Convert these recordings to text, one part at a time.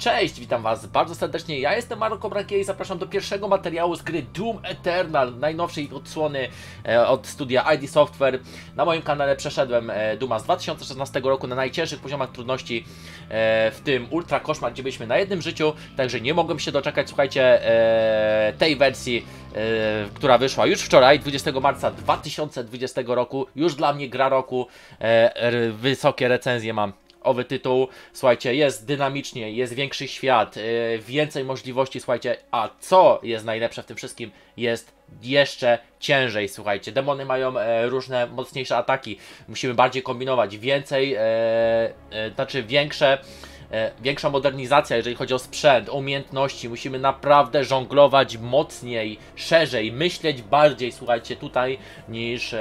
Cześć, witam was bardzo serdecznie, ja jestem Marko Brakie i zapraszam do pierwszego materiału z gry Doom Eternal, najnowszej odsłony e, od studia ID Software. Na moim kanale przeszedłem e, Duma z 2016 roku na najcięższych poziomach trudności, e, w tym Ultra Koszmar, gdzie byliśmy na jednym życiu, także nie mogłem się doczekać, słuchajcie, e, tej wersji, e, która wyszła już wczoraj, 20 marca 2020 roku, już dla mnie gra roku, e, wysokie recenzje mam owy tytuł. Słuchajcie, jest dynamicznie, jest większy świat, yy, więcej możliwości, słuchajcie, a co jest najlepsze w tym wszystkim, jest jeszcze ciężej, słuchajcie. Demony mają e, różne mocniejsze ataki, musimy bardziej kombinować, więcej, e, e, znaczy większe większa modernizacja, jeżeli chodzi o sprzęt, umiejętności. Musimy naprawdę żonglować mocniej, szerzej, myśleć bardziej, słuchajcie, tutaj niż e,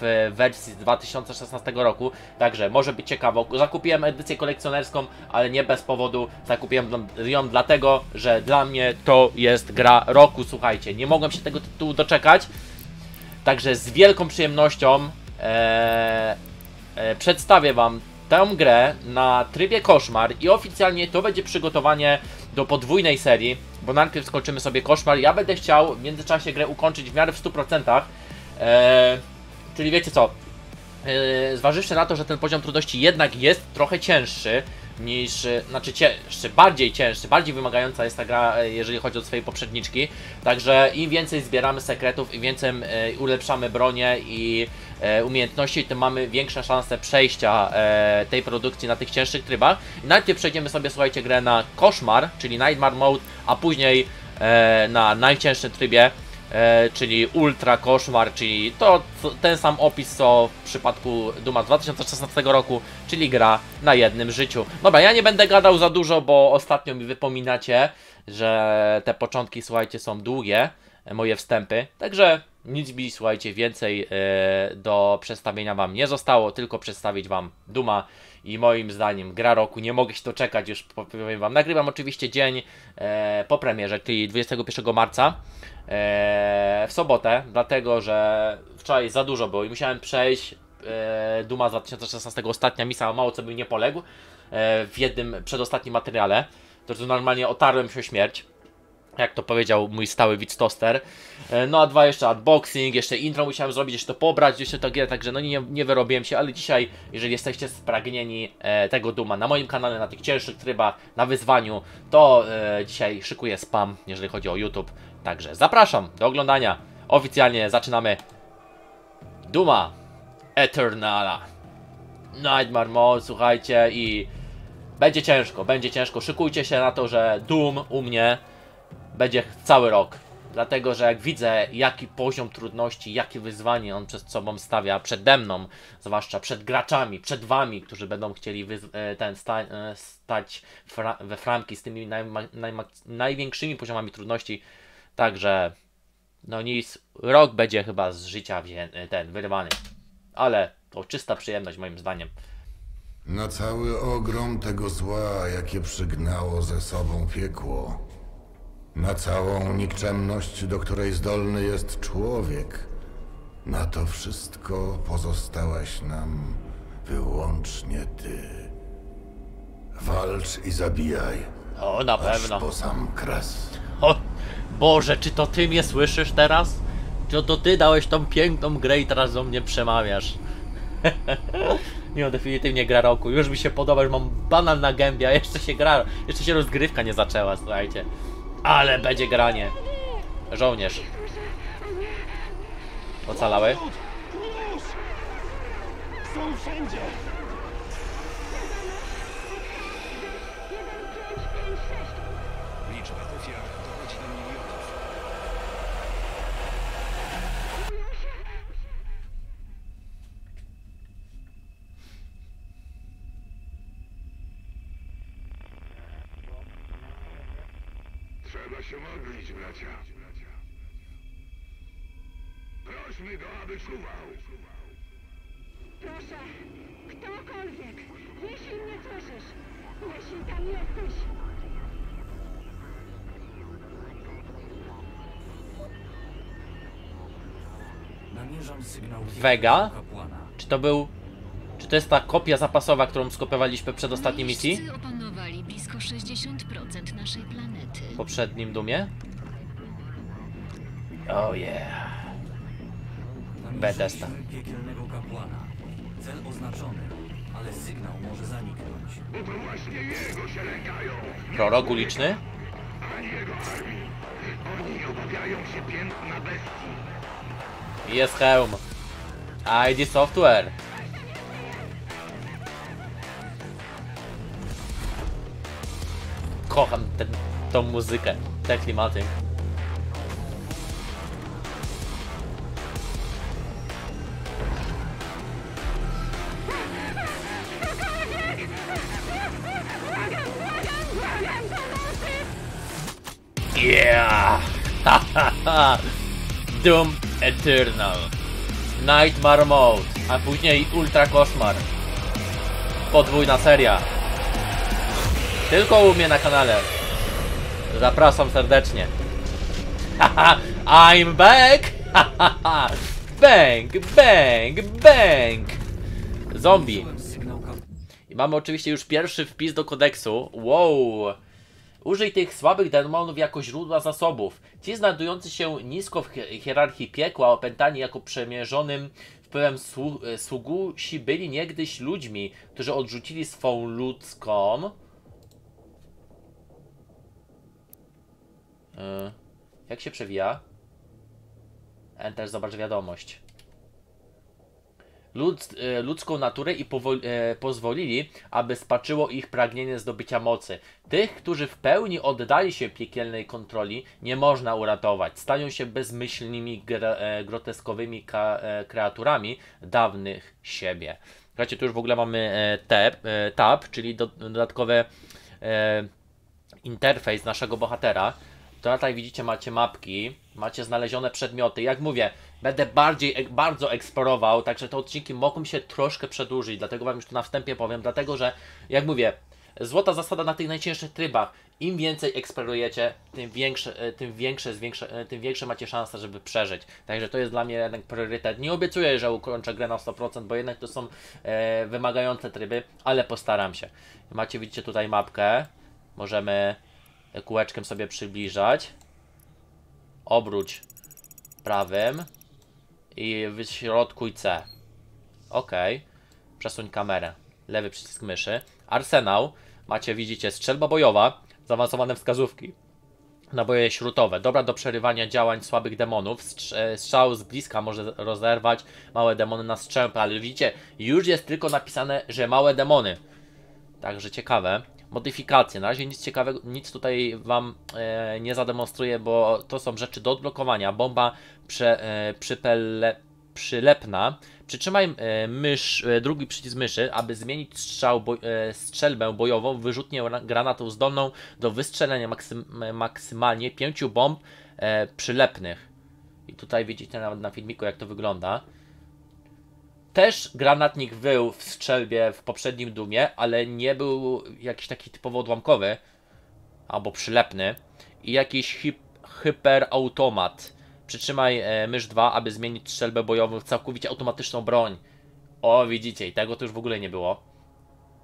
w wersji z 2016 roku. Także może być ciekawo. Zakupiłem edycję kolekcjonerską, ale nie bez powodu. Zakupiłem ją dlatego, że dla mnie to jest gra roku, słuchajcie. Nie mogłem się tego tytułu doczekać. Także z wielką przyjemnością e, e, przedstawię Wam tę grę na trybie koszmar i oficjalnie to będzie przygotowanie do podwójnej serii, bo najpierw skończymy sobie koszmar. Ja będę chciał w międzyczasie grę ukończyć w miarę w 100%. E, czyli wiecie co? E, zważywszy na to, że ten poziom trudności jednak jest trochę cięższy niż, znaczy cięższy, bardziej cięższy, bardziej wymagająca jest ta gra, e, jeżeli chodzi o swoje poprzedniczki. Także im więcej zbieramy sekretów, im więcej e, ulepszamy bronię i umiejętności, tym mamy większe szanse przejścia e, tej produkcji na tych cięższych trybach. I najpierw przejdziemy sobie, słuchajcie, grę na koszmar, czyli Nightmare Mode, a później e, na najcięższym trybie, e, czyli Ultra Koszmar, czyli to ten sam opis co w przypadku Duma z 2016 roku, czyli gra na jednym życiu. Dobra, ja nie będę gadał za dużo, bo ostatnio mi wypominacie, że te początki, słuchajcie, są długie, e, moje wstępy, także nic mi, słuchajcie, więcej e, do przedstawienia Wam nie zostało, tylko przedstawić Wam Duma i moim zdaniem gra roku, nie mogę się doczekać, już powiem Wam, nagrywam oczywiście dzień e, po premierze, czyli 21 marca, e, w sobotę, dlatego że wczoraj za dużo było i musiałem przejść e, Duma z 2016, ostatnia misa, mało co bym nie poległ, e, w jednym przedostatnim materiale, to normalnie otarłem się o śmierć, jak to powiedział mój stały widz Toster. E, No a dwa jeszcze unboxing, jeszcze intro musiałem zrobić, jeszcze to pobrać, jeszcze to gier, także no nie, nie wyrobiłem się, ale dzisiaj, jeżeli jesteście spragnieni e, tego Duma na moim kanale, na tych cięższych trybach, na wyzwaniu, to e, dzisiaj szykuję spam, jeżeli chodzi o YouTube. Także zapraszam do oglądania. Oficjalnie zaczynamy Duma Eternala. Nightmare Mode, słuchajcie i będzie ciężko, będzie ciężko. Szykujcie się na to, że Doom u mnie będzie cały rok. Dlatego, że jak widzę, jaki poziom trudności, jakie wyzwanie on przed sobą stawia, przede mną, zwłaszcza przed graczami, przed wami, którzy będą chcieli e, ten sta- e, stać fra- we framki z tymi największymi poziomami trudności. Także, no nic, rok będzie chyba z życia e, ten wyrwany. Ale to czysta przyjemność moim zdaniem. Na cały ogrom tego zła, jakie przygnało ze sobą piekło. Na całą nikczemność, do której zdolny jest człowiek. Na to wszystko pozostałeś nam wyłącznie ty. Walcz i zabijaj, O, na pewno. po sam kres. O, Boże, czy to ty mnie słyszysz teraz? Czy to ty dałeś tą piękną grę i teraz do mnie przemawiasz? Nie no, definitywnie gra roku. Już mi się podoba, że mam banan na gębie, a jeszcze się gra, jeszcze się rozgrywka nie zaczęła, słuchajcie. Ale będzie granie. Żołnierz. Ocalały? Są wszędzie! Vega? Czy to był Czy to jest ta kopia zapasowa, którą skopiowaliśmy przed ostatniej misji? Opanowali blisko 60% naszej planety. W poprzednim dumie? Oh yeah. Bethesda. Piekielnego kapłana. Cel oznaczony, ale sygnał może zaniknąć. Bo to właśnie jego się lękają, Prorok uliczny? ani jego armii. Oni obawiają się piętna bestii. Jest hełm. ID Software. Kocham ten, tą muzykę, te klimaty. Eh? Yeah! Doom Eternal. Nightmare Mode, a później Ultra Koszmar. Podwójna seria. Tylko u mnie na kanale. Zapraszam serdecznie. I'm back! Bang, bang, bang! Zombie. I mamy oczywiście już pierwszy wpis do kodeksu. Wow! Użyj tych słabych demonów jako źródła zasobów. Ci znajdujący się nisko w hi- hierarchii piekła, opętani jako przemierzonym wpływem e, sługusi, byli niegdyś ludźmi, którzy odrzucili swą ludzką. E, jak się przewija? Enter, zobacz wiadomość ludz, e, ludzką naturę i e, pozwolili, aby spaczyło ich pragnienie zdobycia mocy. Tych, którzy w pełni oddali się piekielnej kontroli, nie można uratować. Stają się bezmyślnymi, e, groteskowymi kreaturami dawnych siebie. Słuchajcie, tu już w ogóle mamy tab, tab czyli do, dodatkowe interfejs naszego bohatera. To tutaj widzicie, macie mapki, macie znalezione przedmioty. Jak mówię, będę bardziej, ek- bardzo eksplorował, także te odcinki mogą się troszkę przedłużyć, dlatego Wam już tu na wstępie powiem, dlatego że, jak mówię, złota zasada na tych najcięższych trybach, im więcej eksplorujecie, tym większe, e, tym większe, zwiększe, e, tym większe macie szanse, żeby przeżyć. Także to jest dla mnie jednak priorytet. Nie obiecuję, że ukończę grę na 100%, bo jednak to są e, wymagające tryby, ale postaram się. Macie, widzicie tutaj mapkę, możemy kółeczkiem sobie przybliżać. Obróć prawym i wyśrodkuj C. Ok. Przesuń kamerę. Lewy przycisk myszy. Arsenał. Macie, widzicie, strzelba bojowa, zaawansowane wskazówki. Naboje śrutowe, dobra do przerywania działań słabych demonów. E, Strzał z bliska może rozerwać małe demony na strzępy, ale widzicie, już jest tylko napisane, że małe demony. Także ciekawe. Modyfikacje. Na razie nic ciekawego, nic tutaj Wam e, nie zademonstruję, bo to są rzeczy do odblokowania. Bomba prze, e, przypele, przylepna. Przytrzymaj e, mysz, e, drugi przycisk myszy, aby zmienić strzał e, strzelbę bojową, wyrzutnię ra- granatą zdolną do wystrzelenia maksym, maksymalnie pięciu bomb przylepnych. I tutaj widzicie nawet na filmiku, jak to wygląda. Też granatnik był w strzelbie w poprzednim Dumie, ale nie był jakiś taki typowo odłamkowy albo przylepny. I jakiś hip, hyperautomat. Przytrzymaj e, mysz 2, aby zmienić strzelbę bojową w całkowicie automatyczną broń. O, widzicie, i tego tu już w ogóle nie było.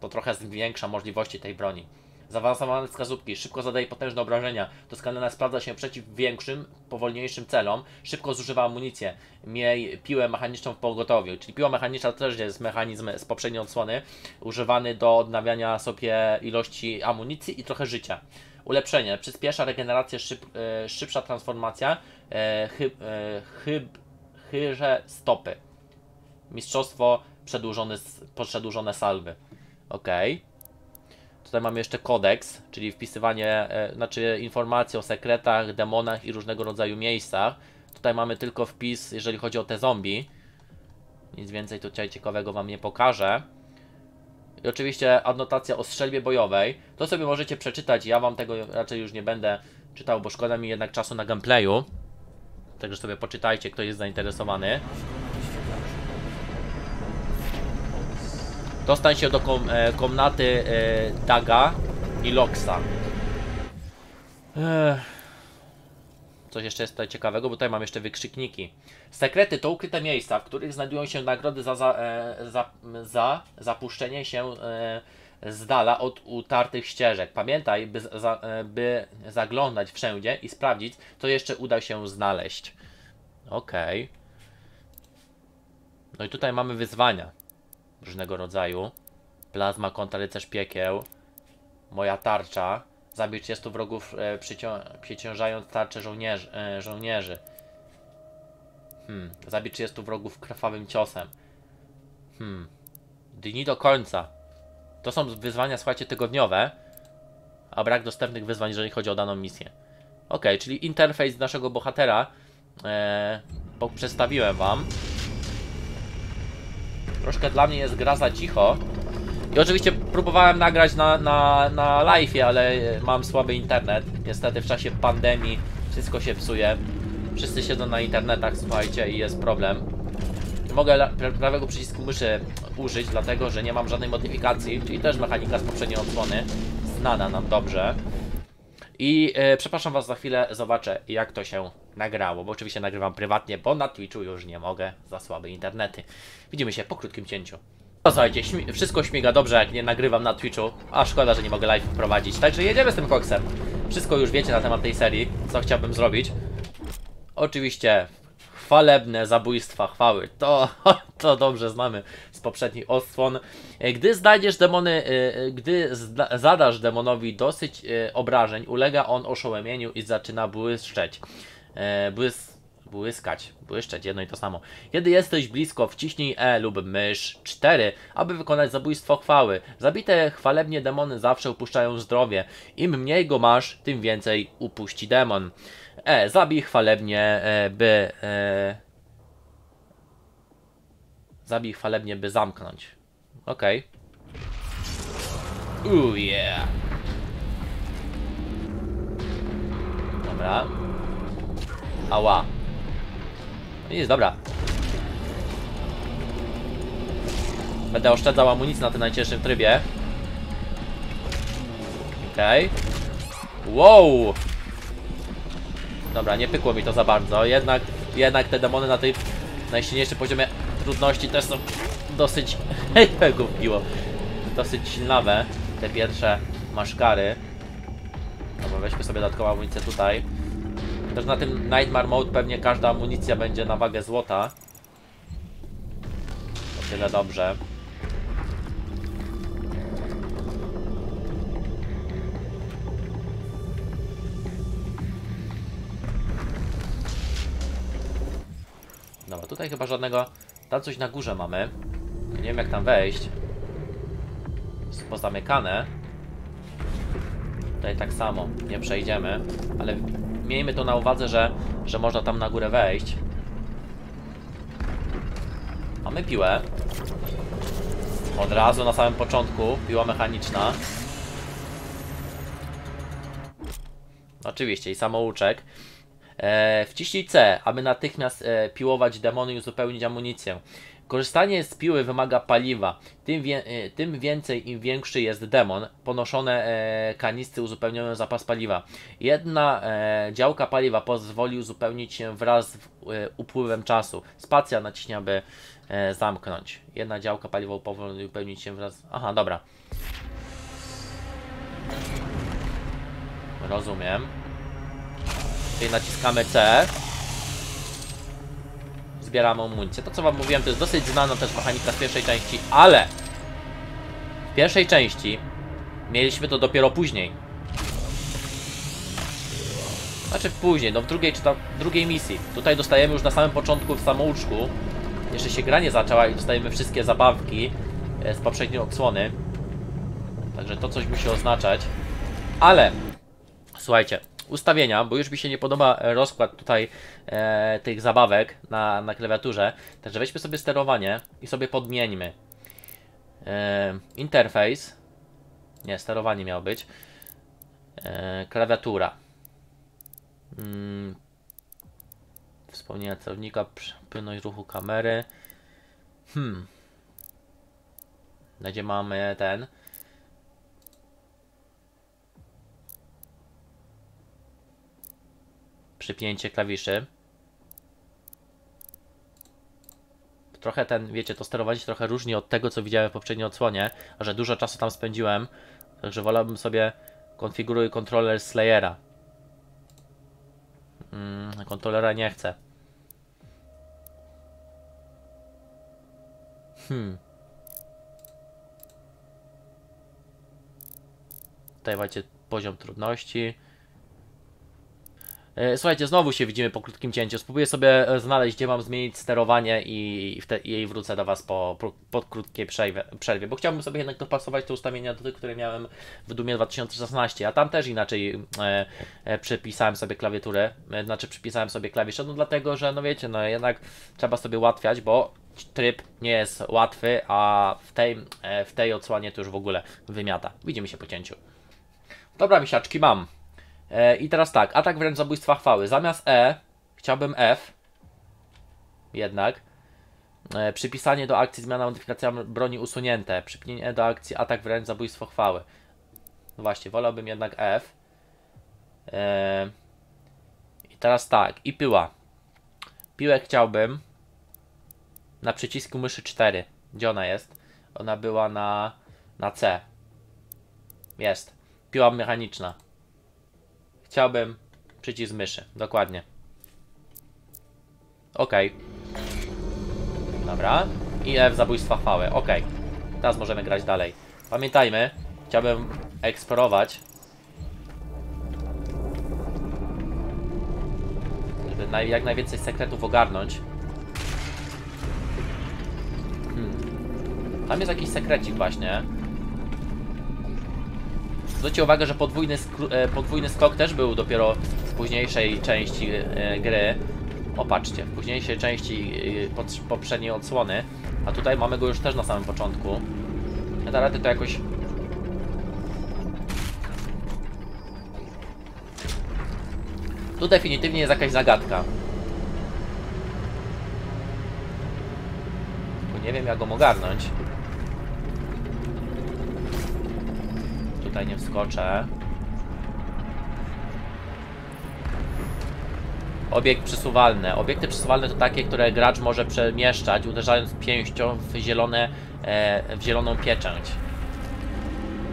To trochę zwiększa możliwości tej broni. Zaawansowane wskazówki, szybko zadaje potężne obrażenia. Doskonale sprawdza się przeciw większym, powolniejszym celom. Szybko zużywa amunicję. Miej piłę mechaniczną w pogotowiu. Czyli piła mechaniczna to też jest mechanizm z poprzedniej odsłony, używany do odnawiania sobie ilości amunicji i trochę życia. Ulepszenie. Przyspiesza regenerację, szyb, e, szybsza transformacja, e, chyb, e, chyb, stopy. Mistrzostwo, przedłużone, przedłużone salwy. Okej. Tutaj mamy jeszcze kodeks, czyli wpisywanie, e, znaczy informacje o sekretach, demonach i różnego rodzaju miejscach. Tutaj mamy tylko wpis, jeżeli chodzi o te zombie. Nic więcej tutaj ciekawego Wam nie pokażę. I oczywiście adnotacja o strzelbie bojowej. To sobie możecie przeczytać. Ja Wam tego raczej już nie będę czytał, bo szkoda mi jednak czasu na gameplayu. Także sobie poczytajcie, kto jest zainteresowany. Dostań się do kom, e, komnaty e, Daga i Loxa. Coś jeszcze jest tutaj ciekawego, bo tutaj mam jeszcze wykrzykniki. Sekrety to ukryte miejsca, w których znajdują się nagrody za, za, e, za, za zapuszczenie się z dala od utartych ścieżek. Pamiętaj, by, za, by zaglądać wszędzie i sprawdzić, co jeszcze uda się znaleźć. Okej. No i tutaj mamy wyzwania różnego rodzaju. Plazma kontra rycerz piekieł. Moja tarcza. Zabił 30 wrogów e, przycią przyciążając tarczę żołnierzy. E, żołnierzy. Hmm. Zabił 30 wrogów krwawym ciosem. Hmm. Dni do końca. To są wyzwania, słuchajcie, tygodniowe. A brak dostępnych wyzwań, jeżeli chodzi o daną misję. Ok, czyli interfejs naszego bohatera e, przedstawiłem wam. Troszkę dla mnie jest gra za cicho. I oczywiście próbowałem nagrać na, na, na live, ale mam słaby internet. Niestety w czasie pandemii wszystko się psuje. Wszyscy siedzą na internetach, słuchajcie, i jest problem. Nie mogę prawego przycisku myszy użyć, dlatego że nie mam żadnej modyfikacji, czyli też mechanika z poprzedniej odsłony. Znana nam dobrze. I e, przepraszam Was za chwilę, zobaczę jak to się nagrało, bo oczywiście nagrywam prywatnie, bo na Twitchu już nie mogę za słabe internety. Widzimy się po krótkim cięciu. No słuchajcie, śmi wszystko śmiga dobrze jak nie nagrywam na Twitchu, a szkoda, że nie mogę live prowadzić. Także jedziemy z tym koksem. Wszystko już wiecie na temat tej serii, co chciałbym zrobić. Oczywiście chwalebne zabójstwa chwały, to, to dobrze znamy z poprzednich odsłon. Gdy znajdziesz demony, e, e, gdy zadasz demonowi dosyć e, obrażeń, ulega on oszołomieniu i zaczyna błyszczeć. E, Błys, błyskać, błyszczeć, jedno i to samo. Kiedy jesteś blisko, wciśnij E lub mysz 4, aby wykonać zabójstwo chwały. Zabite chwalebnie demony zawsze upuszczają zdrowie. Im mniej go masz, tym więcej upuści demon. E, zabij chwalebnie, e, by... E, zabij chwalebnie, by zamknąć. Okej. Okay. Ooh yeah. Dobra. Ała. No Jest dobra. Będę oszczędzał amunicji na tym najcięższym trybie. Okej. Okay. Wow! Dobra, nie pykło mi to za bardzo. Jednak, jednak te demony na tej najsilniejszym poziomie trudności też są dosyć... Hej, go wbiło. Dosyć silnawe. Te pierwsze maszkary. Dobra, weźmy sobie dodatkową amunicję tutaj. Też na tym Nightmare Mode pewnie każda amunicja będzie na wagę złota. O tyle dobrze. Dobra, tutaj chyba żadnego... Tam coś na górze mamy. Nie wiem jak tam wejść. Jest pozamykane. Tutaj tak samo, nie przejdziemy. Ale miejmy to na uwadze, że, że można tam na górę wejść. Mamy piłę. Od razu na samym początku, piła mechaniczna. Oczywiście i samouczek. E, wciśnij C, aby natychmiast e, piłować demony i uzupełnić amunicję. Korzystanie z piły wymaga paliwa. Tym, wie, e, tym więcej, im większy jest demon, ponoszone e, kanistry uzupełniają zapas paliwa. Jedna e, działka paliwa pozwoli uzupełnić się wraz z e, upływem czasu. Spacja naciśnia, by e, zamknąć. Jedna działka paliwa powoli uzupełnić się wraz... Aha, dobra. Rozumiem. Czyli naciskamy C. Zbieramy amunicję. To co wam mówiłem, to jest dosyć znana też mechanika z pierwszej części, ale w pierwszej części mieliśmy to dopiero później. Znaczy później, no w drugiej czy tam w drugiej misji. Tutaj dostajemy już na samym początku w samouczku. Jeszcze się gra nie zaczęła i dostajemy wszystkie zabawki e, z poprzedniej odsłony. Także to coś musi oznaczać. Ale słuchajcie, ustawienia, bo już mi się nie podoba rozkład tutaj e, tych zabawek na, na klawiaturze. Także weźmy sobie sterowanie i sobie podmieńmy. E, interfejs. Nie, sterowanie miało być. E, klawiatura. Mm. Wspomnienia celownika, płynność ruchu kamery. Hmm. Gdzie mamy ten? Przypięcie klawiszy. Trochę ten, wiecie, to sterowanie się trochę różni od tego, co widziałem w poprzedniej odsłonie, że dużo czasu tam spędziłem, także wolałbym sobie konfiguruj kontroler Slayera. Mm, kontrolera nie chcę. Hmm. Tutaj macie poziom trudności. E, Słuchajcie, znowu się widzimy po krótkim cięciu. Spróbuję sobie e, znaleźć, gdzie mam zmienić sterowanie i, wte, i wrócę do Was po, po, po krótkiej przerwie, przerwie, bo chciałbym sobie jednak dopasować te ustawienia do tych, które miałem w Dumie 2016, a tam też inaczej e, e, przypisałem sobie klawiaturę, e, znaczy przypisałem sobie klawisze, no dlatego, że no wiecie, no jednak trzeba sobie ułatwiać, bo tryb nie jest łatwy, a w tej, e, w tej odsłanie to już w ogóle wymiata. Widzimy się po cięciu. Dobra, misiaczki, mam. E, I teraz tak, atak wręcz zabójstwa chwały. Zamiast E chciałbym F. Jednak. E, przypisanie do akcji zmiana modyfikacja broni usunięte. Przypnienie do akcji atak wręcz zabójstwo chwały. No właśnie, wolałbym jednak F. E, I teraz tak, i pyła. Piłę chciałbym na przycisku myszy 4. Gdzie ona jest? Ona była na, na C. Jest. Piła mechaniczna. Chciałbym przycisk myszy. Dokładnie. Ok. Dobra. I F zabójstwa chwały. Ok. Teraz możemy grać dalej. Pamiętajmy, chciałbym eksplorować. Żeby naj, jak najwięcej sekretów ogarnąć. Hmm. Tam jest jakiś sekrecik właśnie. Zwróćcie uwagę, że podwójny, e, podwójny skok też był dopiero w późniejszej części e, gry. O, patrzcie, w późniejszej części e, poprzedniej odsłony. A tutaj mamy go już też na samym początku. Metaraty to jakoś... Tu definitywnie jest jakaś zagadka. Tylko nie wiem jak go ogarnąć. Tutaj nie wskoczę. Obiekt przesuwalny. Obiekty przesuwalne to takie, które gracz może przemieszczać, uderzając pięścią w, zielone, e, w zieloną pieczęć.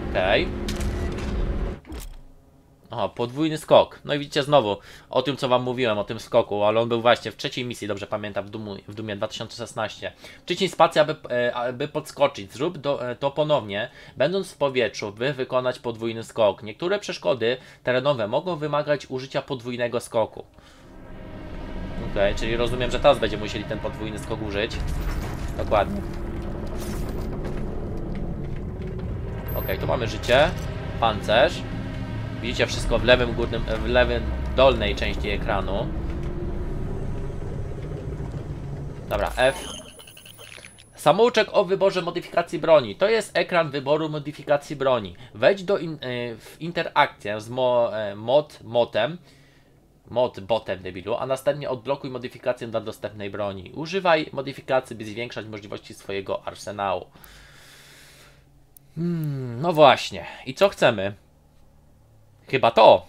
Okej. Okay. O, podwójny skok. No i widzicie znowu o tym, co wam mówiłem, o tym skoku, ale on był właśnie w trzeciej misji, dobrze pamiętam, w, Dumu, w Dumie 2016. Przyciśnij spację, aby, e, aby podskoczyć. Zrób do, e, to ponownie, będąc w powietrzu, by wykonać podwójny skok. Niektóre przeszkody terenowe mogą wymagać użycia podwójnego skoku. Ok, czyli rozumiem, że teraz będziemy musieli ten podwójny skok użyć. Dokładnie. Ok, tu mamy życie, pancerz. Widzicie wszystko w lewym górnym, w lewym dolnej części ekranu. Dobra, F. Samouczek o wyborze modyfikacji broni. To jest ekran wyboru modyfikacji broni. Wejdź do in, y, w interakcję z mo, y, mod motem, mod botem debilu, a następnie odblokuj modyfikację dla dostępnej broni. Używaj modyfikacji, by zwiększać możliwości swojego arsenału. Hmm, no właśnie. I co chcemy? Chyba to.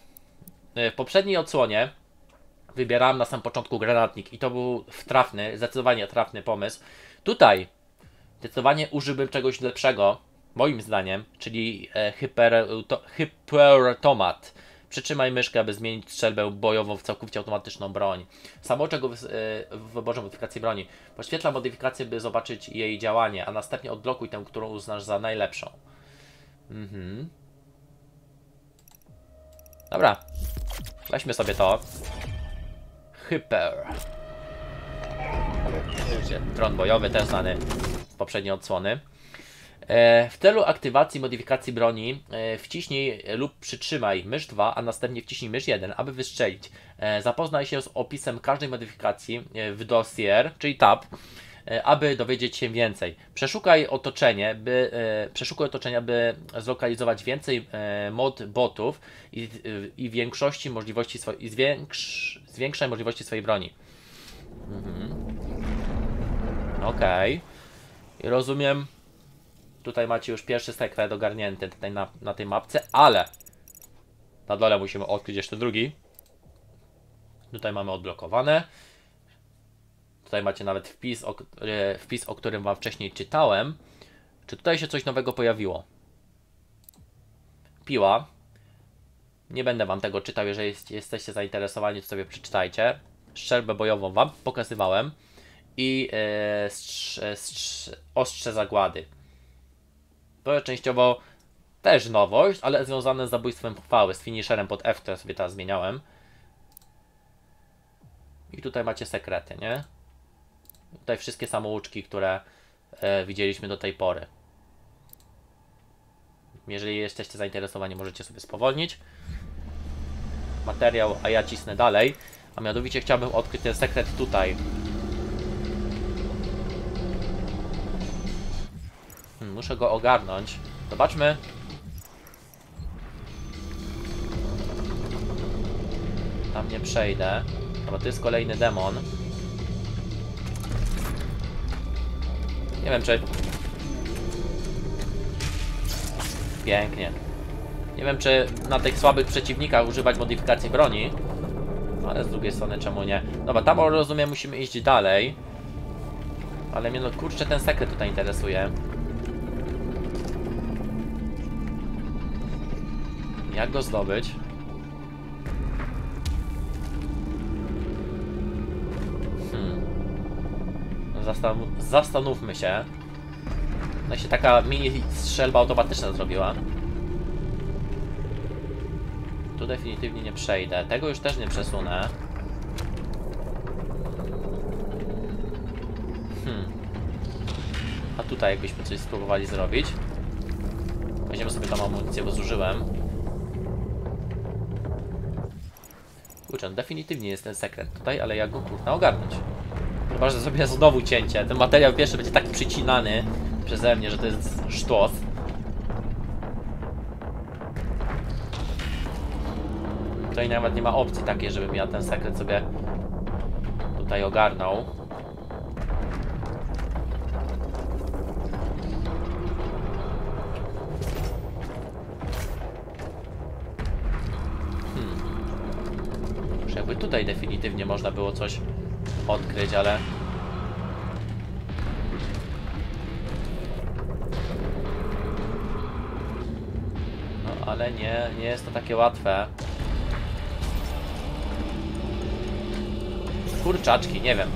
E, W poprzedniej odsłonie wybierałem na samym początku granatnik i to był trafny, zdecydowanie trafny pomysł. Tutaj zdecydowanie użyłbym czegoś lepszego, moim zdaniem, czyli e, hyper, to. Przytrzymaj myszkę, aby zmienić strzelbę bojową w całkowicie automatyczną broń. Samoczek w, w wyborze modyfikacji broni. Poświetla modyfikację, by zobaczyć jej działanie, a następnie odblokuj tę, którą uznasz za najlepszą. Mhm. Dobra. Weźmy sobie to. Hyper. Tron bojowy, też znany z poprzedniej odsłony. E, w celu aktywacji modyfikacji broni e, wciśnij lub przytrzymaj mysz 2, a następnie wciśnij mysz 1, aby wystrzelić. E, zapoznaj się z opisem każdej modyfikacji w dossier, czyli tab, aby dowiedzieć się więcej. Przeszukaj otoczenie, by, e, przeszukaj otoczenia, by zlokalizować więcej e, mod botów i, i większości możliwości swojej, i zwiększ, zwiększaj możliwości swojej broni. Mhm. Okej. I rozumiem. Tutaj macie już pierwszy sekret ogarnięty tutaj na, na tej mapce, ale na dole musimy odkryć jeszcze drugi. Tutaj mamy odblokowane. Tutaj macie nawet wpis o, e, wpis, o którym Wam wcześniej czytałem. Czy tutaj się coś nowego pojawiło? Piła. Nie będę Wam tego czytał, jeżeli jest- jesteście zainteresowani, to sobie przeczytajcie. Strzelbę bojową Wam pokazywałem. I e, strz, e, strz, ostrze zagłady. To częściowo też nowość, ale związane z zabójstwem chwały, z finisherem pod F, które sobie teraz zmieniałem. I tutaj macie sekrety, nie? Tutaj wszystkie samouczki, które e, widzieliśmy do tej pory. Jeżeli jesteście zainteresowani, możecie sobie spowolnić materiał, a ja cisnę dalej. A mianowicie chciałbym odkryć ten sekret tutaj. Hmm, muszę go ogarnąć. Zobaczmy. Tam nie przejdę. Bo to jest kolejny demon. Nie wiem czy... Pięknie. Nie wiem czy na tych słabych przeciwnikach używać modyfikacji broni. Ale z drugiej strony czemu nie? Dobra, tam rozumiem musimy iść dalej. Ale mnie no kurczę ten sekret tutaj interesuje. Jak go zdobyć? Zastan zastanówmy się. No się taka mini strzelba automatyczna zrobiła. Tu definitywnie nie przejdę. Tego już też nie przesunę. Hmm. A tutaj jakbyśmy coś spróbowali zrobić. Weźmiemy sobie tam amunicję, bo zużyłem. Kurczę, no definitywnie jest ten sekret tutaj, ale jak go kurna ogarnąć? Chyba, że zrobię znowu cięcie. Ten materiał pierwszy będzie taki przycinany przeze mnie, że to jest sztos. Tutaj nawet nie ma opcji takiej, żebym ja ten sekret sobie tutaj ogarnął. Hmm. Już jakby tutaj definitywnie można było coś odkryć, ale... No ale nie, nie jest to takie łatwe. Kurczaczki, nie wiem.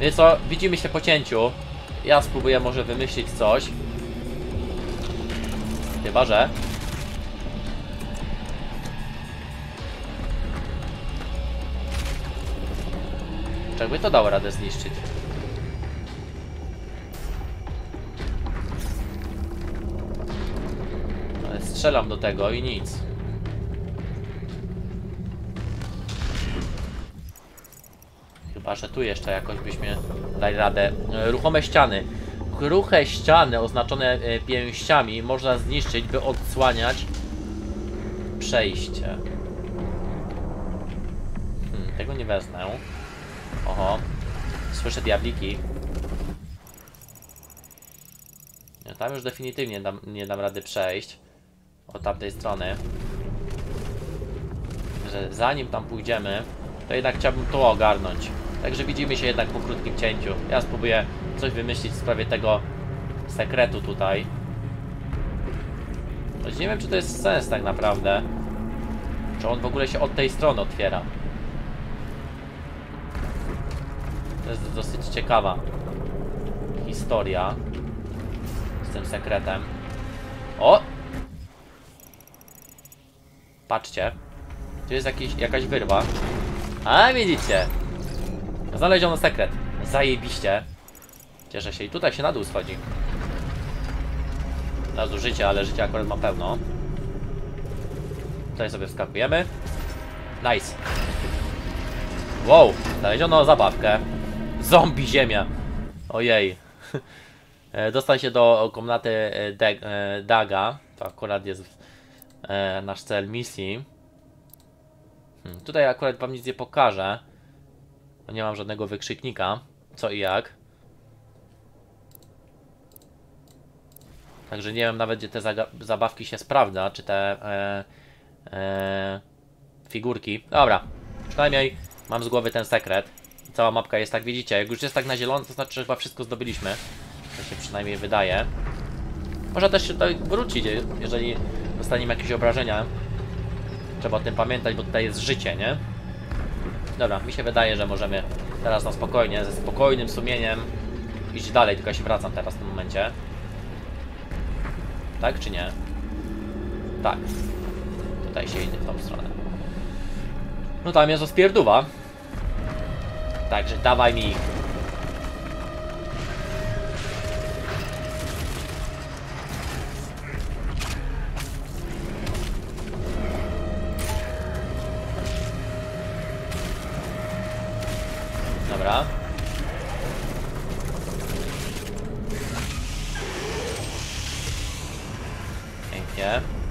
Więc co, widzimy się po cięciu. Ja spróbuję może wymyślić coś. Chyba, że... Czy jakby to dało radę zniszczyć? Ale strzelam do tego i nic. Chyba, że tu jeszcze jakoś byśmy dali radę. Ruchome ściany. Kruche ściany oznaczone e, pięściami można zniszczyć, by odsłaniać przejście. Hmm, tego nie wezmę. Oho. Słyszę diabliki. No, tam już definitywnie dam, nie dam rady przejść. Od tamtej strony. Że zanim tam pójdziemy, to jednak chciałbym to ogarnąć. Także widzimy się jednak po krótkim cięciu. Ja spróbuję coś wymyślić w sprawie tego sekretu tutaj. Choć nie wiem, czy to jest sens tak naprawdę. Czy on w ogóle się od tej strony otwiera. To jest dosyć ciekawa historia z tym sekretem. O! Patrzcie. Tu jest jakiś, jakaś wyrwa. A widzicie. Znaleziono sekret. Zajebiście. Cieszę się. I tutaj się na dół schodzi. Dół życie, ale życie akurat ma pełno. Tutaj sobie wskakujemy. Nice. Wow, znaleziono zabawkę. Zombie ziemia. Ojej. E, Dostał się do komnaty e, e, Daga. To akurat jest nasz cel misji. Hmm, tutaj akurat wam nic nie pokażę. Bo nie mam żadnego wykrzyknika. Co i jak. Także nie wiem nawet gdzie te zabawki się sprawdza, czy te e, e, figurki. Dobra, Przynajmniej mam z głowy ten sekret. Cała mapka jest tak, widzicie, jak już jest tak na zielono, to znaczy, że chyba wszystko zdobyliśmy. To się przynajmniej wydaje. Można też się tutaj wrócić, jeżeli dostaniemy jakieś obrażenia. Trzeba o tym pamiętać, bo tutaj jest życie, nie? Dobra, mi się wydaje, że możemy teraz na spokojnie, ze spokojnym sumieniem iść dalej, tylko ja się wracam teraz w tym momencie. Tak czy nie? Tak. Tutaj się idzie w tą stronę. No tam jest rozpierduwa. Także dawaj mi ich. Dobra. Pięknie.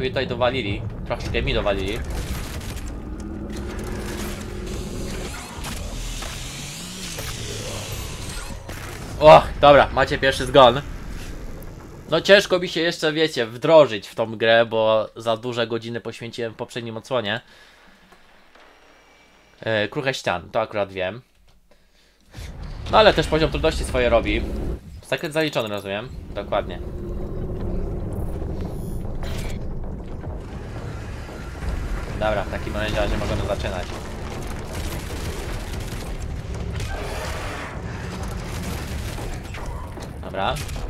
Trochę mnie tutaj dowalili. Troszkę mi dowalili. O, dobra, macie pierwszy zgon. No ciężko mi się jeszcze, wiecie, wdrożyć w tą grę, bo za duże godziny poświęciłem w poprzednim odsłonie. E, kruche ścian, to akurat wiem. No ale też poziom trudności swoje robi. Sekret zaliczony, rozumiem. Dokładnie. Dobra, w takim razie możemy zaczynać. Dobra. Dobra.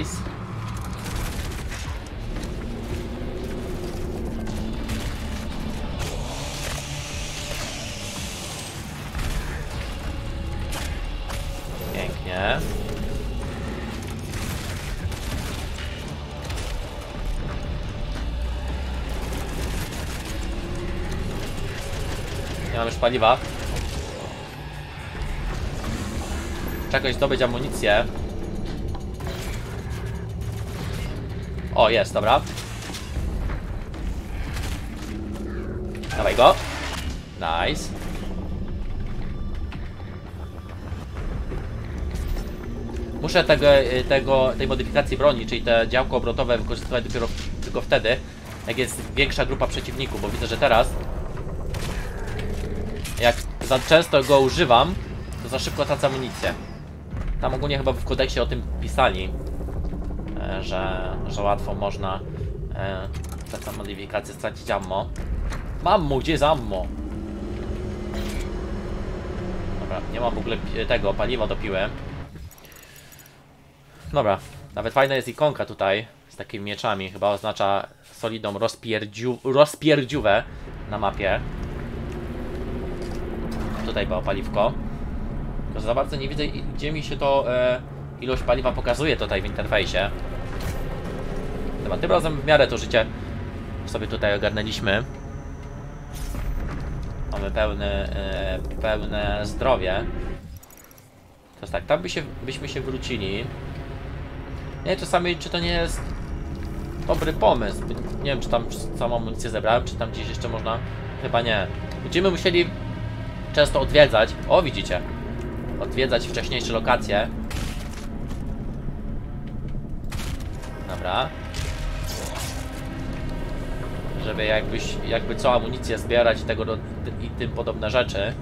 Nice. Pięknie. Nie mam już paliwa. Czegoś zdobyć amunicję. O, jest, dobra. Dawaj go. Nice. Muszę tego, tego, tej modyfikacji broni, czyli te działko obrotowe wykorzystywać dopiero tylko wtedy, jak jest większa grupa przeciwników, bo widzę, że teraz jak za często go używam, to za szybko tracę amunicję. Tam ogólnie chyba w kodeksie o tym pisali, że, że łatwo można e, za modyfikację stracić ammo. Mam mu, gdzie jest ammo? Dobra, nie mam w ogóle tego paliwa do piły. Dobra, nawet fajna jest ikonka tutaj z takimi mieczami. Chyba oznacza solidną rozpierdziu rozpierdziówę na mapie. Tutaj było paliwko. Tylko za bardzo nie widzę, gdzie mi się to e, ilość paliwa pokazuje tutaj w interfejsie. Chyba tym razem w miarę to życie sobie tutaj ogarnęliśmy. Mamy pełne, e, pełne zdrowie. To jest tak, tam by się, byśmy się wrócili. Nie, czasami czy to nie jest dobry pomysł. Nie wiem, czy tam całą amunicję zebrałem, czy tam gdzieś jeszcze można. Chyba nie. Będziemy musieli często odwiedzać. O, widzicie. Odwiedzać wcześniejsze lokacje. Dobra. Żeby jakbyś, jakby co amunicję zbierać i tego ro- i tym podobne rzeczy.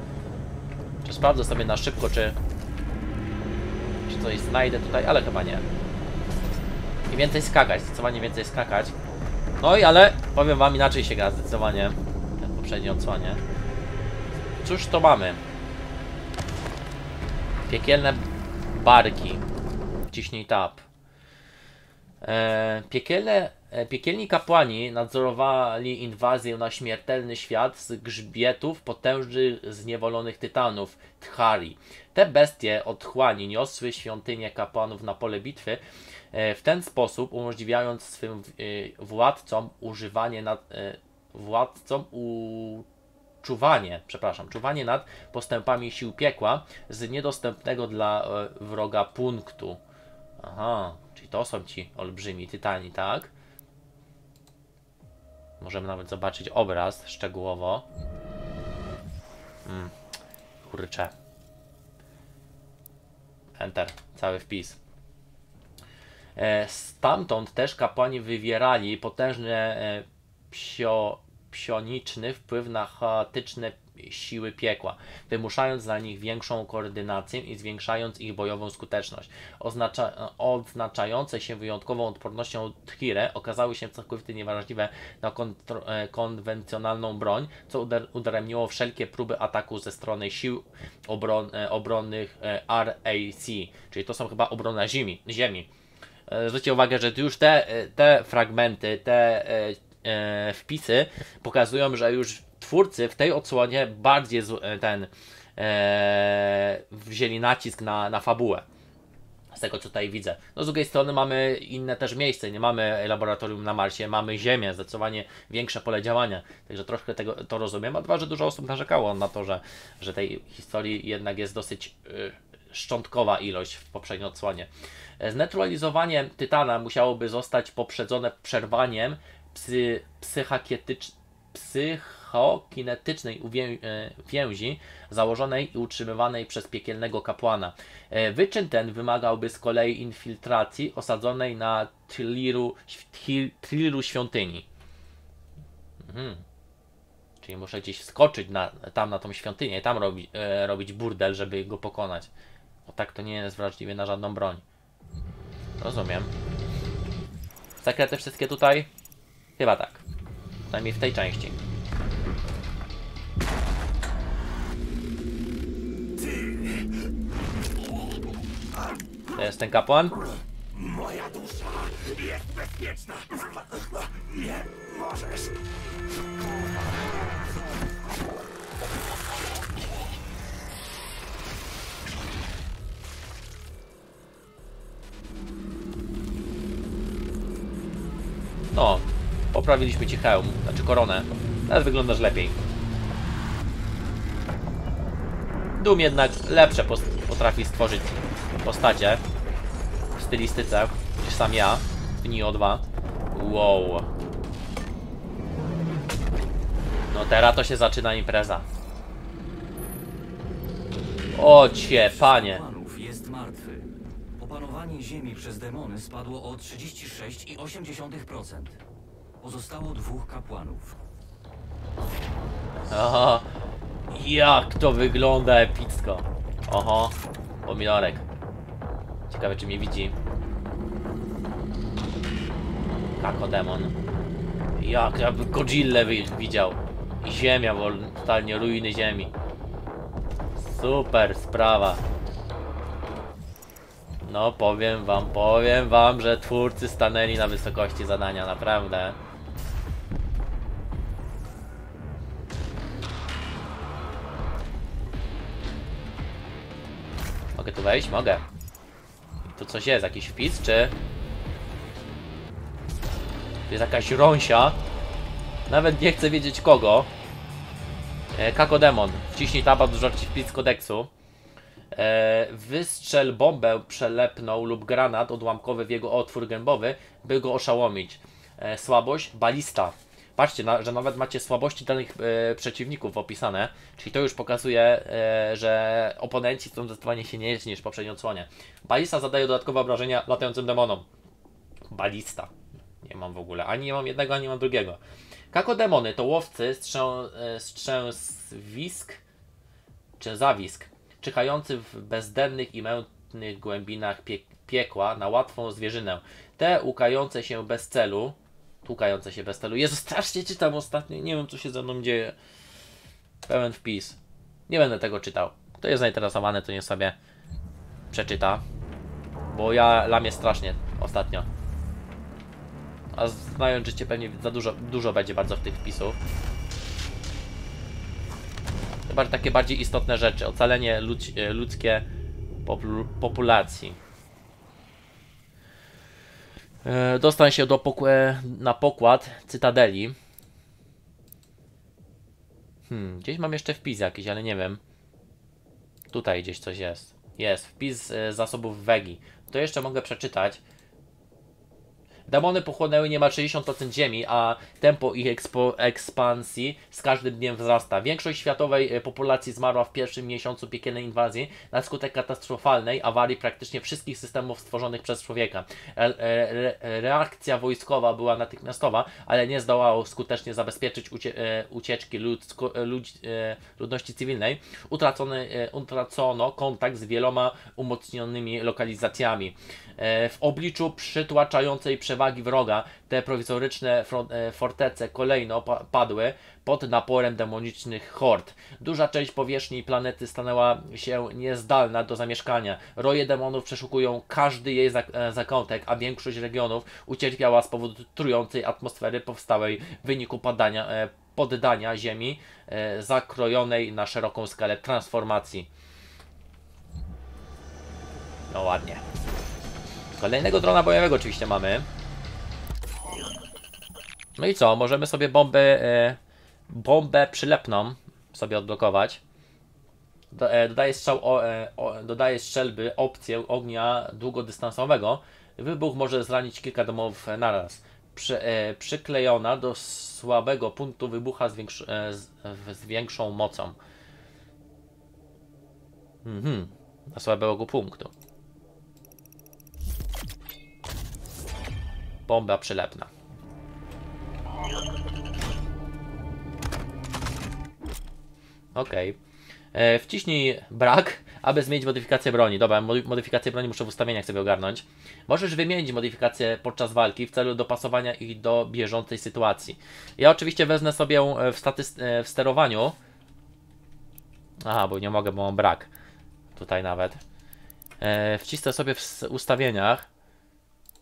Czy sprawdzę sobie na szybko, czy czy coś znajdę tutaj, ale chyba nie. I więcej skakać, zdecydowanie więcej skakać. No i ale powiem wam inaczej się gra zdecydowanie w poprzedniej odsłonie. Cóż to mamy? Piekielne barki. Ciśnij tab. E, piekielne, piekielni kapłani nadzorowali inwazję na śmiertelny świat z grzbietów potężnych zniewolonych tytanów, Thari. Te bestie otchłani niosły świątynię kapłanów na pole bitwy, e, w ten sposób umożliwiając swym e, władcom używanie nad, e, władcom uczuwanie, przepraszam, czuwanie nad postępami sił piekła z niedostępnego dla e, wroga punktu. Aha, czyli to są ci olbrzymi tytani, tak? Możemy nawet zobaczyć obraz szczegółowo. Mm, kurczę. Enter, cały wpis. E, Stamtąd też kapłani wywierali potężny e, psio, psioniczny wpływ na chaotyczne siły piekła, wymuszając na nich większą koordynację i zwiększając ich bojową skuteczność. Oznacza, odznaczające się wyjątkową odpornością Tchire okazały się całkowicie niewrażliwe na e, konwencjonalną broń, co udar, udaremniło wszelkie próby ataku ze strony sił obron, e, obronnych e, RAC, czyli to są chyba obrona ziemi. ziemi. Zwróćcie uwagę, że już te, te fragmenty, te wpisy pokazują, że już twórcy w tej odsłonie bardziej e, ten e, wzięli nacisk na, na fabułę. Z tego co tutaj widzę. No z drugiej strony mamy inne też miejsce, nie mamy laboratorium na Marsie, mamy Ziemię, zdecydowanie większe pole działania. Także troszkę tego to rozumiem, a dwa, że dużo osób narzekało na to, że, że tej historii jednak jest dosyć y, szczątkowa ilość w poprzedniej odsłonie. E, Znaturalizowanie Tytana musiałoby zostać poprzedzone przerwaniem psy, psychokinetycznej e, więzi założonej i utrzymywanej przez piekielnego kapłana. E, Wyczyn ten wymagałby z kolei infiltracji osadzonej na Tliru, Tli- Tliru świątyni. Mhm. Czyli muszę gdzieś wskoczyć na, tam na tą świątynię i tam robi, e, robić burdel, żeby go pokonać. Bo tak to nie jest wrażliwy na żadną broń. Rozumiem. Sekrety wszystkie tutaj? Chyba tak. Przynajmniej w tej części. To jest ten kapłan? Moja dusza jest bezpieczna. Nie możesz. No, poprawiliśmy ci hełm, znaczy koronę. Teraz wyglądasz lepiej. Doom jednak lepsze potrafi stworzyć postacie w stylistyce niż sam ja w Nioh 2. Wow. No teraz to się zaczyna impreza. O cie, panie. Jest martwy. Opanowanie ziemi przez demony spadło o 36,8%. Pozostało dwóch kapłanów. Aha, jak to wygląda epicko. Oho, pomidorek. Ciekawe czy mnie widzi. Kako demon. Jak jakby Godzilla wi- widział. I ziemia, bo totalnie ruiny ziemi. Super sprawa. No powiem wam, powiem wam, że twórcy stanęli na wysokości zadania, naprawdę. Wejść? Mogę. Tu coś jest, jakiś wpis, czy... Tu jest jakaś rąsia. Nawet nie chcę wiedzieć kogo. E, Kakodemon. Wciśnij taba do żarci wpis kodeksu. E, wystrzel bombę przelepną lub granat odłamkowy w jego otwór gębowy, by go oszałomić. E, słabość balista. Patrzcie, na, że nawet macie słabości danych e, przeciwników opisane, czyli to już pokazuje, e, że oponenci są zdecydowanie silniejsi niż w poprzedniej odsłonie. Balista zadaje dodatkowe obrażenia latającym demonom. Balista. Nie mam w ogóle, ani nie mam jednego, ani nie mam drugiego. Kakodemony to łowcy strzę, e, strzęswisk czy zawisk, czyhający w bezdennych i mętnych głębinach pie piekła na łatwą zwierzynę. Te łukające się bez celu, tłukające się bez celu. Jezu, strasznie czytam ostatnio, nie wiem co się ze mną dzieje. Pełen wpis. Nie będę tego czytał. Kto jest zainteresowany, to niech sobie przeczyta. Bo ja lamię strasznie ostatnio. A znając życie pewnie za dużo, dużo będzie bardzo w tych wpisów. Chyba, takie bardziej istotne rzeczy. Ocalenie ludź, e, ludzkie popul populacji. E, Dostań się do e, na pokład Cytadeli. Hmm, gdzieś mam jeszcze wpis jakiś, ale nie wiem. Tutaj gdzieś coś jest. Jest, wpis e, zasobów Wegi. To jeszcze mogę przeczytać. Demony pochłonęły niemal 60% ziemi, a tempo ich ekspansji z każdym dniem wzrasta. Większość światowej e, populacji zmarła w pierwszym miesiącu piekielnej inwazji na skutek katastrofalnej awarii praktycznie wszystkich systemów stworzonych przez człowieka. E, e, re, reakcja wojskowa była natychmiastowa, ale nie zdołało skutecznie zabezpieczyć ucie, ucieczki ludzko, ludności cywilnej. Utracony, utracono kontakt z wieloma umocnionymi lokalizacjami. W obliczu przytłaczającej przewagi wroga te prowizoryczne e, fortece kolejno pa- padły pod naporem demonicznych hord. Duża część powierzchni planety stanęła się niezdalna do zamieszkania. Roje demonów przeszukują każdy jej e, zakątek, a większość regionów ucierpiała z powodu trującej atmosfery powstałej w wyniku padania, e, poddania Ziemi zakrojonej na szeroką skalę transformacji. No ładnie. Kolejnego drona bojowego oczywiście mamy. No i co? Możemy sobie bombę, e, bombę przylepną sobie odblokować. E, dodaje, strzał, o, e, o, dodaje strzelby opcję ognia długodystansowego. Wybuch może zranić kilka domów naraz. Przy, e, przyklejona do słabego punktu wybucha z, e, z, z większą mocą. Mhm. Do słabego punktu. Bomba przylepna. Okej. E, Wciśnij brak, aby zmienić modyfikację broni. Dobra, mody- modyfikację broni muszę w ustawieniach sobie ogarnąć. Możesz wymienić modyfikacje podczas walki w celu dopasowania ich do bieżącej sytuacji. Ja oczywiście wezmę sobie e, w, e, w sterowaniu. Aha, bo nie mogę, bo mam brak. Tutaj nawet. E, wcisnę sobie w ustawieniach.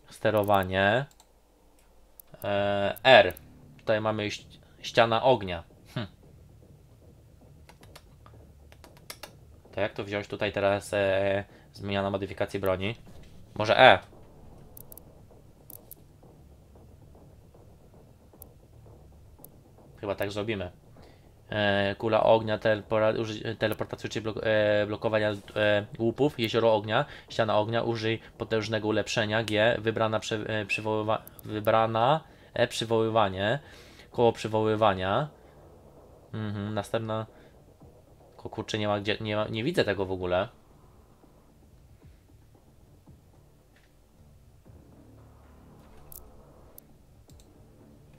Sterowanie. E, R. Tutaj mamy ściana ognia. Hm. To jak to wziąć tutaj teraz e, zmiana modyfikacji broni? Może E. Chyba tak zrobimy. E, kula ognia, telepora, uży, teleportacji czy blok, e, blokowania e, łupów, jezioro ognia, ściana ognia, użyj potężnego ulepszenia G, wybrana, prze, e, wybrana E, przywoływanie, koło przywoływania. Mhm, następna. Kurczę, nie ma gdzie, nie, ma, nie widzę tego w ogóle.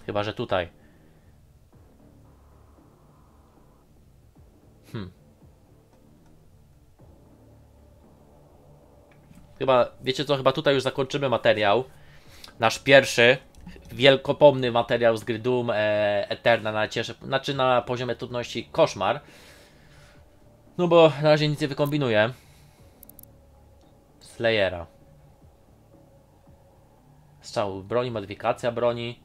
Chyba, że tutaj. Hmm. Chyba, wiecie co, chyba tutaj już zakończymy materiał. Nasz pierwszy, wielkopomny materiał z gry Doom e, Eterna na cieszę, znaczy na poziomie trudności koszmar. No bo na razie nic nie wykombinuję. Slayera. Strzał broni, modyfikacja broni.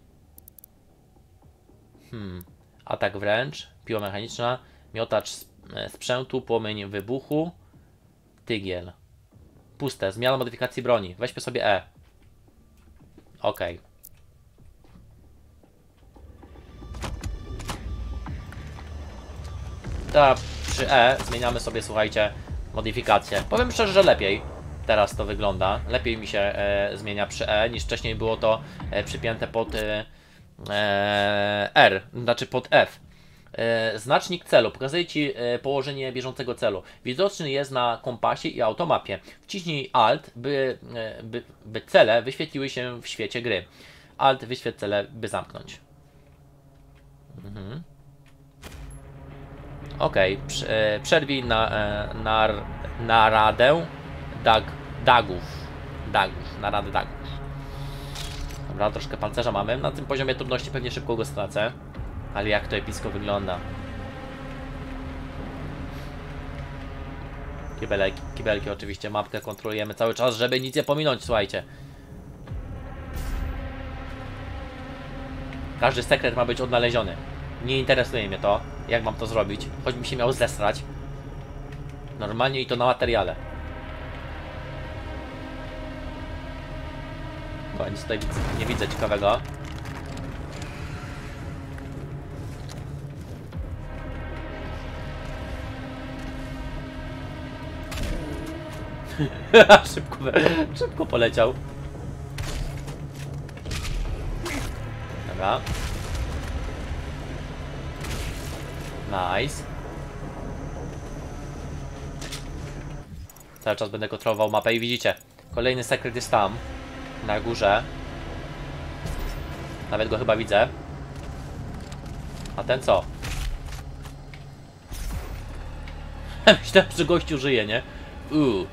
Hmm. Atak wręcz, piła mechaniczna, miotacz e, sprzętu, płomień wybuchu, tygiel. Puste, zmiana modyfikacji broni. Weźmy sobie E. Ok. Ta przy E zmieniamy sobie, słuchajcie, modyfikację. Powiem szczerze, że lepiej teraz to wygląda. Lepiej mi się e, zmienia przy E niż wcześniej było to e, przypięte pod e, e, R, znaczy pod F. E, Znacznik celu pokazuje Ci e, położenie bieżącego celu. Widoczny jest na kompasie i automapie. Wciśnij Alt, by, by, by cele wyświetliły się w świecie gry. Alt wyświetl cele, by zamknąć. Mhm. Ok, prz, e, przerwij na, e, na, na radę dag, dagów. Dagów, na radę dagów. Dobra, troszkę pancerza mamy. Na tym poziomie trudności pewnie szybko go stracę. Ale jak to epicko wygląda. Kibeleki, kibelki oczywiście, mapkę kontrolujemy cały czas, żeby nic nie pominąć, słuchajcie. Każdy sekret ma być odnaleziony. Nie interesuje mnie to, jak mam to zrobić. Choćbym się miał zesrać. Normalnie i to na materiale. Bo nic tutaj nie widzę ciekawego. szybko, szybko poleciał. Dobra. Nice. Cały czas będę kontrolował mapę i widzicie, kolejny sekret jest tam, na górze. Nawet go chyba widzę. A ten co? Myślałem, że gościu żyje, nie? Uuu.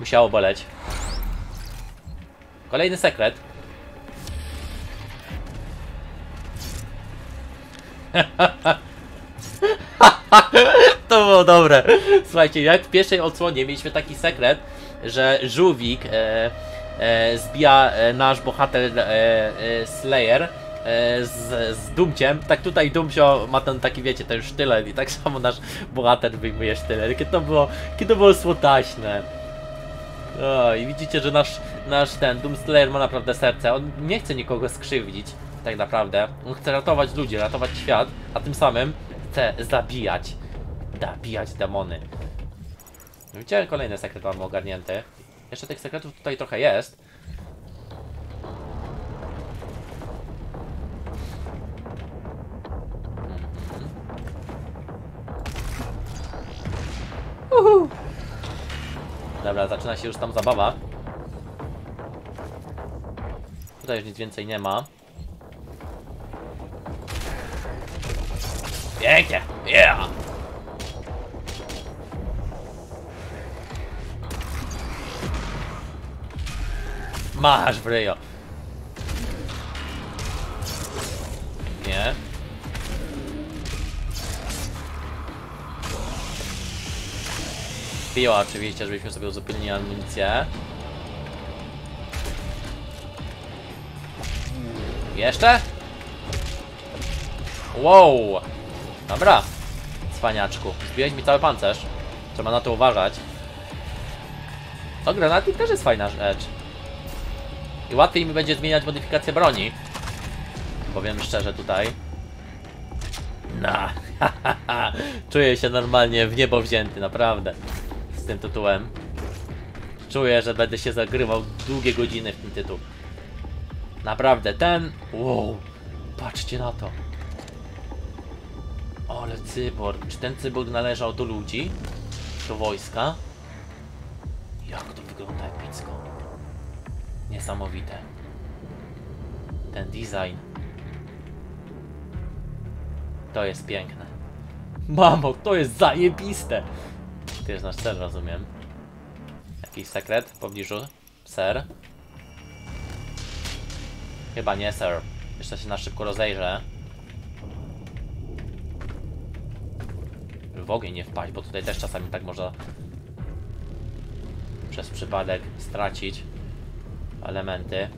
Musiało boleć. Kolejny sekret. To było dobre. Słuchajcie, jak w pierwszej odsłonie mieliśmy taki sekret, że żółwik e, e, zbija e, nasz bohater e, e, Slayer e, z, z Dumciem, tak tutaj Dumcio ma ten taki, wiecie, ten sztylet i tak samo nasz bohater wyjmuje sztylet. Jakie to było, jakie to było słotaśne. O, i widzicie, że nasz, nasz ten Doomslayer ma naprawdę serce. On nie chce nikogo skrzywdzić, tak naprawdę. On chce ratować ludzi, ratować świat, a tym samym chce zabijać. Zabijać demony. Widzicie, kolejny sekret mamy ogarnięty. Jeszcze tych sekretów tutaj trochę jest. Uhu. Dobra, zaczyna się już tam zabawa. Tutaj już nic więcej nie ma. Pięknie! Yeah! Masz w ryjo. Nie. Piła oczywiście, żebyśmy sobie uzupełnili amunicję. Jeszcze? Wow! Dobra. Cwaniaczku. Zbiłeś mi cały pancerz. Trzeba na to uważać. O, granatnik też jest fajna rzecz. I łatwiej mi będzie zmieniać modyfikację broni. Powiem szczerze tutaj. Na, Czuję się normalnie w niebo wzięty, naprawdę. Z tym tytułem. Czuję, że będę się zagrywał długie godziny w ten tytuł. Naprawdę, ten... Wow, patrzcie na to. Ale cyborg. Czy ten cyborg należał do ludzi? Do wojska? Jak to wygląda epicko. Niesamowite. Ten design. To jest piękne. Mamo, to jest zajebiste! To jest nasz cel, rozumiem. Jakiś sekret w pobliżu? Ser? Chyba nie, sir. Jeszcze się na szybko rozejrzę. W ogień nie wpaść, bo tutaj też czasami tak można przez przypadek stracić elementy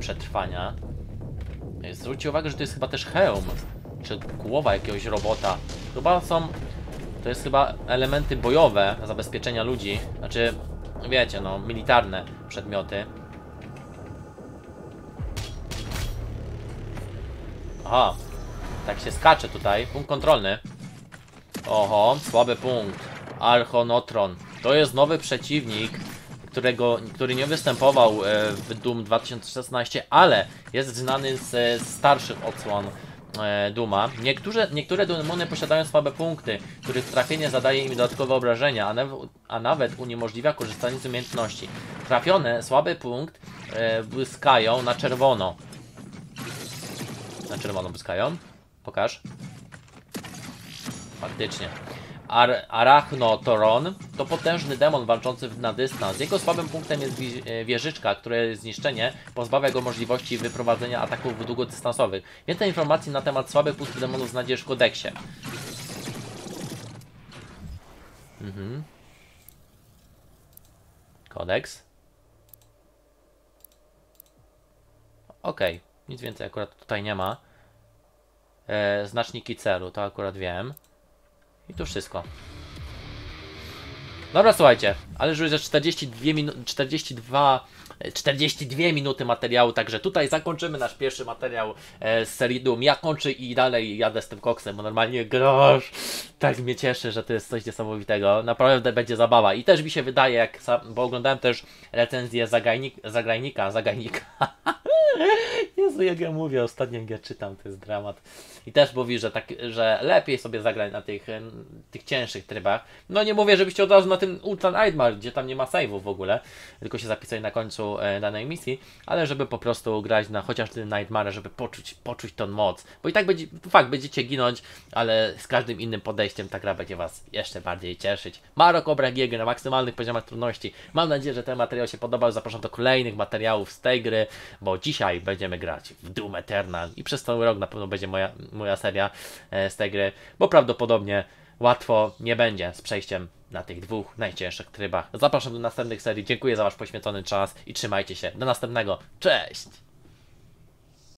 przetrwania. Zwróćcie uwagę, że to jest chyba też hełm, czy głowa jakiegoś robota. Chyba są, to jest chyba elementy bojowe zabezpieczenia ludzi, znaczy, wiecie, no, militarne przedmioty. Aha, tak się skacze tutaj, punkt kontrolny. Oho, słaby punkt. Archonotron. To jest nowy przeciwnik, którego, który nie występował e, w Doom 2016, ale jest znany z starszych odsłon e, Duma. Niektóre, niektóre demony posiadają słabe punkty, których trafienie zadaje im dodatkowe obrażenia, a, naw, a nawet uniemożliwia korzystanie z umiejętności. Trafione słaby punkt e, błyskają na czerwono. Na czerwono błyskają. Pokaż. Faktycznie. Ar Arachnotoron to potężny demon walczący na dystans. Jego słabym punktem jest e, wieżyczka, której zniszczenie pozbawia go możliwości wyprowadzenia ataków długodystansowych. Więcej informacji na temat słabych punktów demonów znajdziesz w kodeksie. Mhm. Kodeks. Okej. Nic więcej akurat tutaj nie ma. E, znaczniki celu, to akurat wiem. I to wszystko. Dobra, słuchajcie, ale już jest 42 minuty, 42, e, 42 minuty materiału, także tutaj zakończymy nasz pierwszy materiał e, z serii Doom. Ja kończę i dalej jadę z tym koksem, bo normalnie grosz, tak mnie cieszy, że to jest coś niesamowitego. Naprawdę będzie zabawa i też mi się wydaje, jak, sa- bo oglądałem też recenzję zagajnik, zagajnika. Jezu, jak ja mówię, ostatnio jak ja czytam, to jest dramat. I też mówi, że, tak, że lepiej sobie zagrać na tych, tych cięższych trybach. No nie mówię, żebyście od razu na tym Ultra Nightmare, gdzie tam nie ma save'ów w ogóle, tylko się zapisali na końcu e, danej misji, ale żeby po prostu grać na chociaż tym Nightmare, żeby poczuć, poczuć tą moc. Bo i tak będzie, fakt, będziecie ginąć, ale z każdym innym podejściem ta gra będzie Was jeszcze bardziej cieszyć. Maro Cobra Giega na maksymalnych poziomach trudności. Mam nadzieję, że ten materiał się podobał. Zapraszam do kolejnych materiałów z tej gry, bo dzisiaj będziemy grać w Doom Eternal i przez cały rok na pewno będzie moja, moja seria e, z tej gry, bo prawdopodobnie łatwo nie będzie z przejściem na tych dwóch najcięższych trybach. Zapraszam do następnych serii. Dziękuję za Wasz poświęcony czas i trzymajcie się. Do następnego. Cześć!